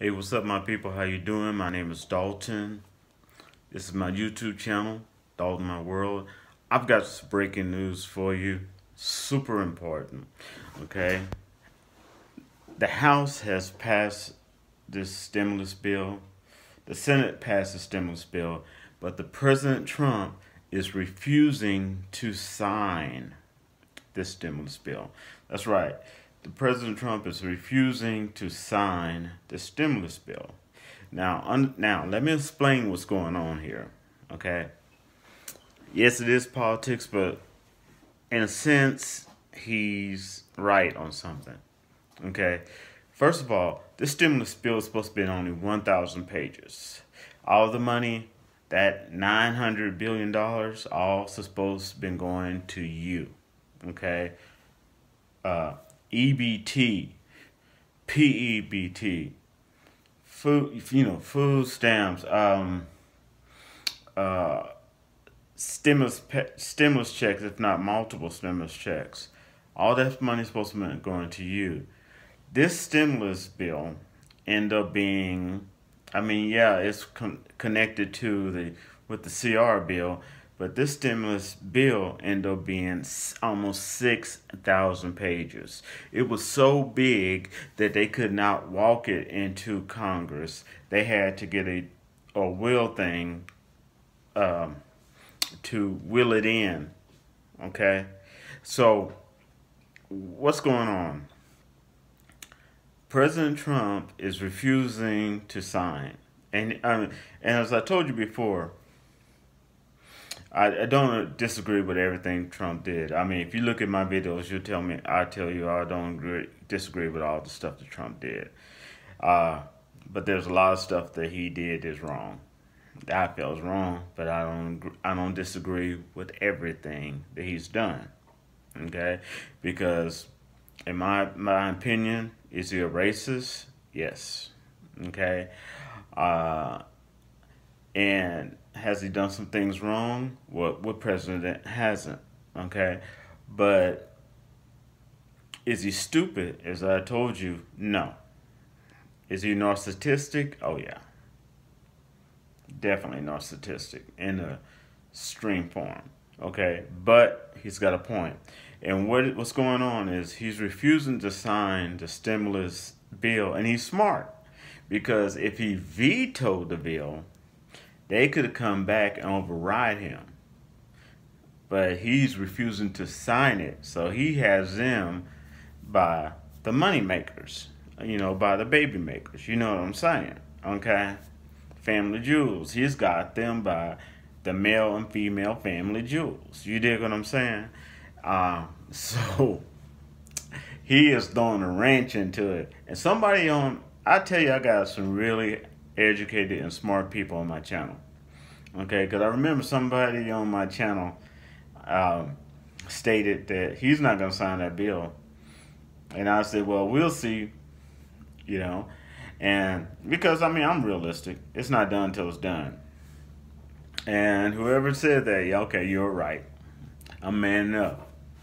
Hey, what's up, my people? How you doing? My name is Dalton. This is my YouTube channel, Dalton My World. I've got some breaking news for you. Super important. Okay. The House has passed this stimulus bill. The Senate passed the stimulus bill, but the President Trump is refusing to sign this stimulus bill. That's right. The President Trump is refusing to sign the stimulus bill. Now, now let me explain what's going on here. Okay. Yes, it is politics, but in a sense, he's right on something. Okay. First of all, this stimulus bill is supposed to be only 1,000 pages. All the money that $900 billion all supposed to been going to you. Okay? Uh, EBT, PEBT, food, you know, food stamps, um, uh, stimulus, stimulus checks, if not multiple stimulus checks. All that money is supposed to be going to you. This stimulus bill end up being I mean, yeah, it's con- connected to the with the CR bill, but this stimulus bill ended up being almost 6,000 pages. It was so big that they could not walk it into Congress. They had to get a, a will thing um, to will it in. Okay? So, what's going on? President Trump is refusing to sign. And um, and as I told you before, I, I don't disagree with everything Trump did. I mean, if you look at my videos, you'll tell me I tell you I don't agree, disagree with all the stuff that Trump did. Uh, but there's a lot of stuff that he did is wrong. I feel is wrong, but I don't I don't disagree with everything that he's done. Okay, because in my my opinion, is he a racist? Yes. Okay. Uh, and has he done some things wrong? What what president hasn't? Okay. But is he stupid? As I told you, no. Is he narcissistic? Oh yeah. Definitely narcissistic in a stream form. Okay. But he's got a point. And what what's going on is he's refusing to sign the stimulus bill, and he's smart because if he vetoed the bill, they could have come back and override him. But he's refusing to sign it, so he has them by the money makers, you know, by the baby makers. You know what I'm saying? Okay, family jewels. He's got them by the male and female family jewels. You dig what I'm saying? Um, so he is throwing a wrench into it. And somebody on, I tell you, I got some really educated and smart people on my channel. Okay, because I remember somebody on my channel um, stated that he's not going to sign that bill. And I said, well, we'll see, you know. And because, I mean, I'm realistic. It's not done until it's done. And whoever said that, yeah, okay, you're right. I'm man enough.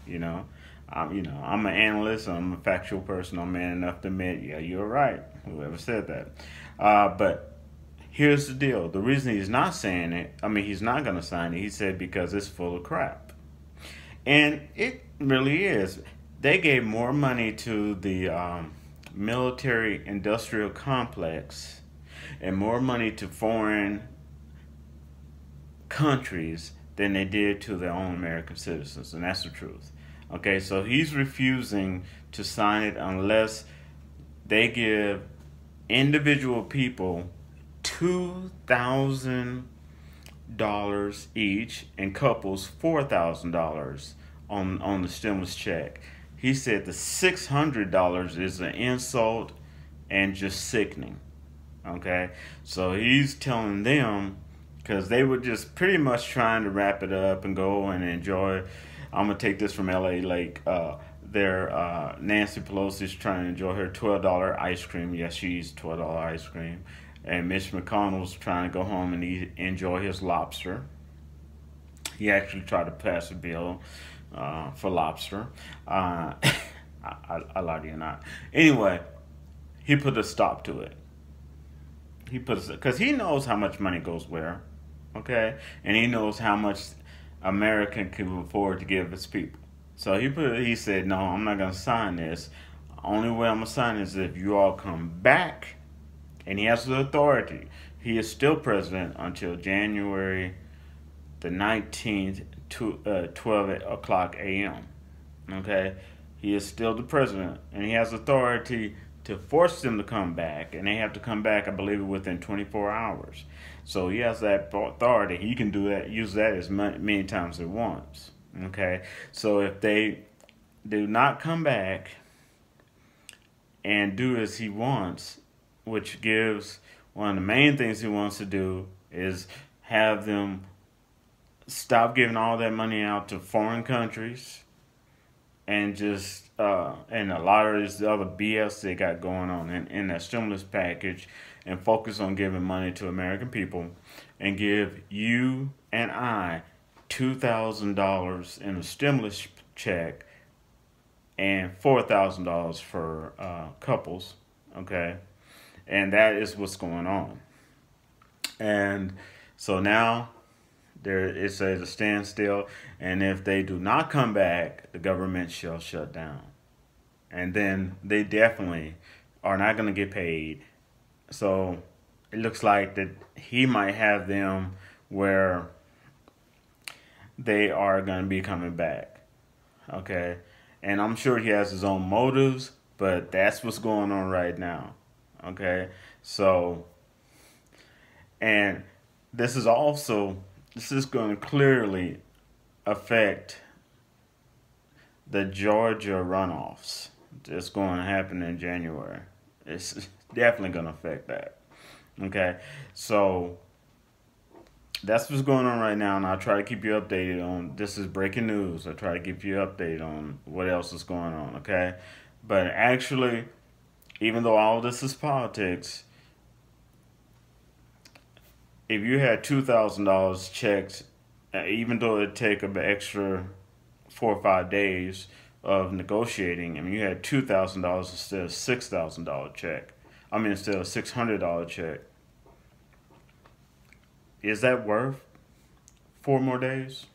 You know, I'm you know I'm an analyst. I'm a factual person. I'm man enough to admit, yeah, you're right. Whoever said that, uh, but here's the deal. The reason he's not saying it, I mean, he's not going to sign it. He said because it's full of crap, and it really is. They gave more money to the um, military industrial complex and more money to foreign countries than they did to their own American citizens, and that's the truth. Okay, so he's refusing to sign it unless they give individual people two thousand dollars each and couples four thousand dollars on on the stimulus check. He said the six hundred dollars is an insult and just sickening. Okay, so he's telling them because they were just pretty much trying to wrap it up and go and enjoy. I'm gonna take this from LA Lake. Uh, there, uh, Nancy Pelosi's trying to enjoy her twelve dollar ice cream. Yes, she eats twelve dollar ice cream, and Mitch McConnell's trying to go home and eat, enjoy his lobster. He actually tried to pass a bill uh, for lobster. Uh, I, I, I lie to you not. Anyway, he put a stop to it. he puts because he knows how much money goes where, okay, and he knows how much America can afford to give its people. So he put he said, no, I'm not gonna sign this. Only way I'm gonna sign is if you all come back, and he has the authority. He is still president until January the 19th, to, uh, 12 o'clock a.m. Okay, he is still the president, and he has authority to force them to come back, and they have to come back, I believe, within 24 hours. So he has that authority. He can do that, use that as many, times as he wants. Okay, so if they do not come back and do as he wants, which gives one of the main things he wants to do is have them stop giving all that money out to foreign countries and just uh, and a lot of this other BS they got going on in, in that stimulus package and focus on giving money to American people and give you and I $2,000 in a stimulus check and $4,000 for uh, couples, okay? And that is what's going on. And so now there it says a standstill, and if they do not come back, the government shall shut down. And then they definitely are not going to get paid. So it looks like that he might have them where they are going to be coming back. Okay. And I'm sure he has his own motives, but that's what's going on right now. Okay. So, and this is also, this is going to clearly affect the Georgia runoffs. It's going to happen in January. It's definitely going to affect that. Okay. So, that's what's going on right now, and I'll try to keep you updated on. This is breaking news. I try to keep you updated on what else is going on. Okay, but actually, even though all this is politics, if you had two thousand dollars checked, uh, even though it'd take an extra four or five days of negotiating, I mean, you had two thousand dollars instead of six thousand dollar check. I mean, instead of six hundred dollar check is that worth four more days?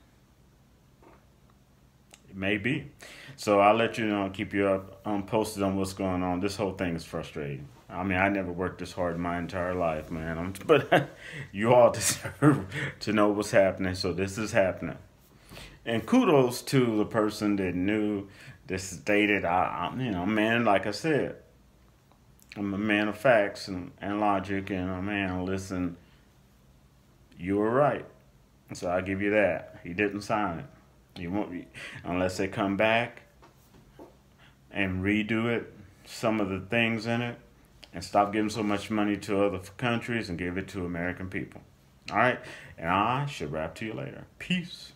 It may be. So I'll let you know, keep you up um, posted on what's going on. This whole thing is frustrating. I mean, I never worked this hard in my entire life, man. I'm, but you all deserve to know what's happening. So this is happening. And kudos to the person that knew this stated. I, I you know, man, like I said, I'm a man of facts and, and logic, and a man listen you were right. So I'll give you that. He didn't sign it. You won't be, unless they come back and redo it, some of the things in it, and stop giving so much money to other countries and give it to American people. All right, and I should wrap to you later. Peace.